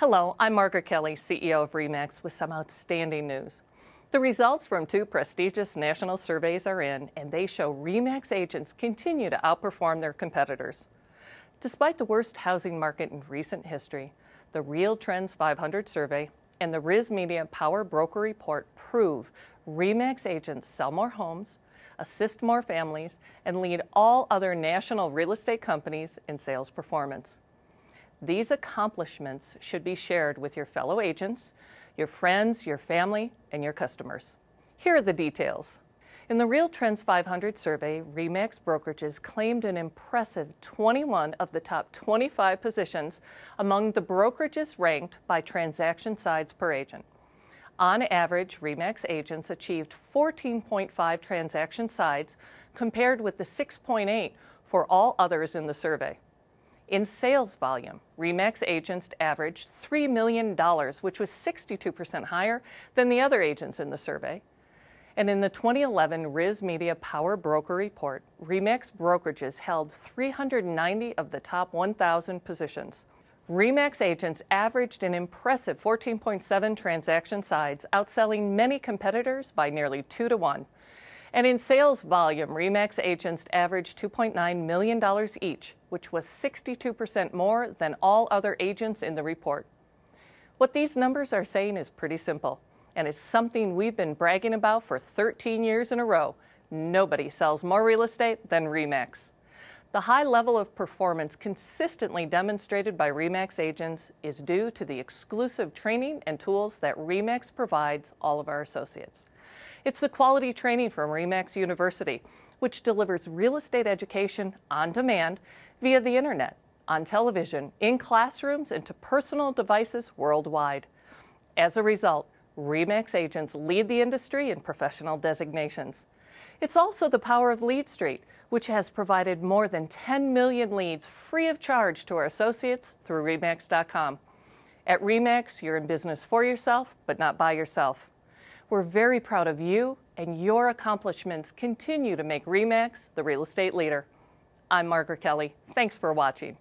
Hello, I'm Margaret Kelly, CEO of REMAX, with some outstanding news. The results from two prestigious national surveys are in, and they show REMAX agents continue to outperform their competitors. Despite the worst housing market in recent history, the Real Trends 500 survey and the RISMedia Power Broker Report prove REMAX agents sell more homes, assist more families, and lead all other national real estate companies in sales performance. These accomplishments should be shared with your fellow agents, your friends, your family, and your customers. Here are the details. In the Real Trends 500 survey, REMAX brokerages claimed an impressive 21 of the top 25 positions among the brokerages ranked by transaction sides per agent. On average, REMAX agents achieved 14.5 transaction sides compared with the 6.8 for all others in the survey. In sales volume, REMAX agents averaged $3 million, which was 62% higher than the other agents in the survey. And in the 2011 RISMedia Power Broker Report, REMAX brokerages held 390 of the top 1,000 positions. REMAX agents averaged an impressive 14.7 transaction sides, outselling many competitors by nearly 2 to 1. And in sales volume, REMAX agents averaged $2.9 million each, which was 62% more than all other agents in the report. What these numbers are saying is pretty simple, and it's something we've been bragging about for 13 years in a row. Nobody sells more real estate than REMAX. The high level of performance consistently demonstrated by REMAX agents is due to the exclusive training and tools that REMAX provides all of our associates. It's the quality training from REMAX University, which delivers real estate education on demand via the internet, on television, in classrooms, and to personal devices worldwide. As a result, REMAX agents lead the industry in professional designations. It's also the power of Lead Street, which has provided more than 10 million leads free of charge to our associates through REMAX.com. At REMAX, you're in business for yourself, but not by yourself. We're very proud of you, and your accomplishments continue to make REMAX the real estate leader. I'm Margaret Kelly. Thanks for watching.